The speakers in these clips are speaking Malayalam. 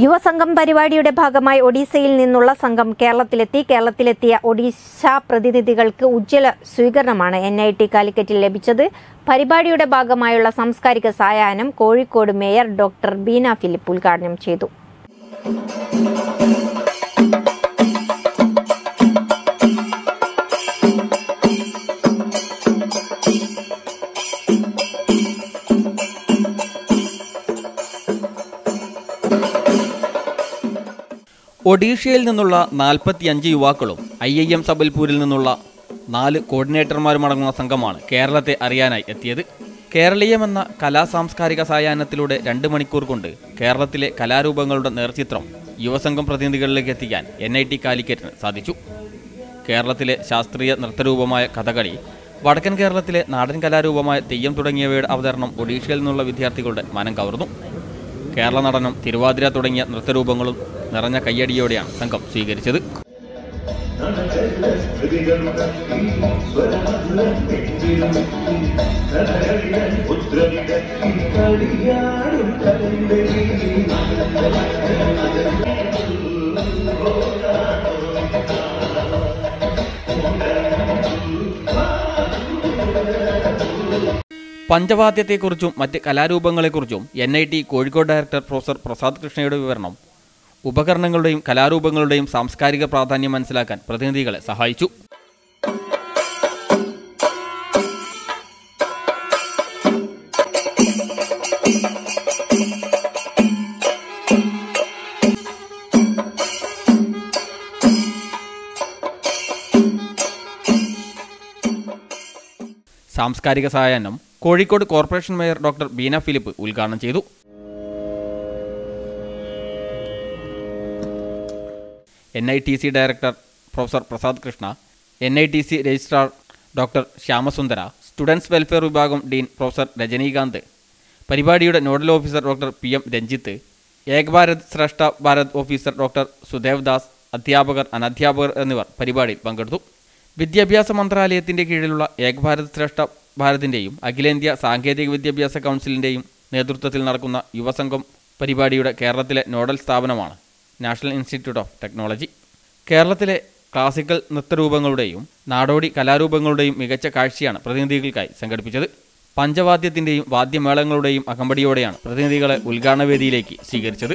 യുവസംഘം പരിപാടിയുടെ ഭാഗമായി ഒഡീസയിൽ നിന്നുള്ള സംഘം കേരളത്തിലെത്തി. കേരളത്തിലെത്തിയ ഒഡീഷ പ്രതിനിധികൾക്ക് ഉജ്ജ്വല സ്വീകരണമാണ് എൻ ഐ ടി കാലിക്കറ്റിൽ ലഭിച്ചത്. പരിപാടിയുടെ ഭാഗമായുള്ള സാംസ്കാരിക സായാഹ്നം കോഴിക്കോട് മേയർ ഡോക്ടർ ബീന ഫിലിപ്പ് ഉദ്ഘാടനം ചെയ്തു. ഒഡീഷയിൽ നിന്നുള്ള നാൽപ്പത്തിയഞ്ച് യുവാക്കളും ഐ ഐ എം സബൽപൂരിൽ നിന്നുള്ള നാല് കോർഡിനേറ്റർമാരും അടങ്ങുന്ന സംഘമാണ് കേരളത്തെ അറിയാനായി എത്തിയത്. കേരളീയമെന്ന കലാ സാംസ്കാരിക സായാഹ്നത്തിലൂടെ രണ്ട് മണിക്കൂർ കൊണ്ട് കേരളത്തിലെ കലാരൂപങ്ങളുടെ നേർചിത്രം യുവസംഘം പ്രതിനിധികളിലേക്ക് എത്തിക്കാൻ എൻ ഐ ടി കാലിക്കറ്റിന് സാധിച്ചു. കേരളത്തിലെ ശാസ്ത്രീയ നൃത്തരൂപമായ കഥകളി വടക്കൻ കേരളത്തിലെ നാടൻ കലാരൂപമായ തെയ്യം തുടങ്ങിയവയുടെ അവതരണം ഒഡീഷയിൽ നിന്നുള്ള വിദ്യാർത്ഥികളുടെ മനം കവർന്നു. കേരള നടനം തിരുവാതിര തുടങ്ങിയ നൃത്തരൂപങ്ങളും നിറഞ്ഞ കയ്യടിയോടെയാണ് സംഘം സ്വീകരിച്ചത്. പഞ്ചവാദ്യത്തെക്കുറിച്ചും മറ്റ് കലാരൂപങ്ങളെക്കുറിച്ചും N I T Kozhikode director professor Prasad കൃഷ്ണയുടെ വിവരണം ഉപകരണങ്ങളുടെയും കലാരൂപങ്ങളുടെയും സാംസ്കാരിക പ്രാധാന്യം മനസ്സിലാക്കാൻ പ്രതിനിധികളെ സഹായിച്ചു. സാംസ്കാരിക സഹായം Kozhikode corporation mayor doctor Beena Philip ഉദ്ഘാടനം ചെയ്തു. N I T C director professor Prasad Krishna N I T C registrar doctor Shyamasundara students welfare വിഭാഗം ഡീൻ പ്രൊഫസർ രജനീകാന്ത് പരിപാടിയുടെ nodal officer doctor P M Ranjith Ek Bharat Shreshtha Bharat officer doctor Sudev Das അധ്യാപകർ അനധ്യാപകർ എന്നിവർ പരിപാടിയിൽ പങ്കെടുത്തു. വിദ്യാഭ്യാസ മന്ത്രാലയത്തിന്റെ കീഴിലുള്ള ഏക് ഭാരത് ശ്രേഷ്ഠ ഭാരതിന്റെയും അഖിലേന്ത്യാ സാങ്കേതിക വിദ്യാഭ്യാസ കൗൺസിലിന്റെയും നേതൃത്വത്തിൽ നടക്കുന്ന യുവസംഘം പരിപാടിയുടെ കേരളത്തിലെ നോഡൽ സ്ഥാപനമാണ്. National institute of technology. കേരളത്തിലെ ക്ലാസിക്കൽ നൃത്തരൂപങ്ങളുടെയും നാടോടി കലാരൂപങ്ങളുടെയും മികച്ച കാഴ്ചയാണ് പ്രതിനിധികൾക്കായി സംഘടിപ്പിച്ചത്. പഞ്ചവാദ്യത്തിന്റെയും വാദ്യമേളങ്ങളുടെയും അകമ്പടിയോടെയാണ് പ്രതിനിധികളെ ഉദ്ഘാടന വേദിയിലേക്ക് സ്വീകരിച്ചത്.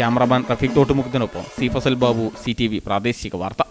Cameraman Rafeeq തോട്ടുമുഖത്തിനൊപ്പം C Fazal Babu C T V പ്രാദേശിക വാർത്ത.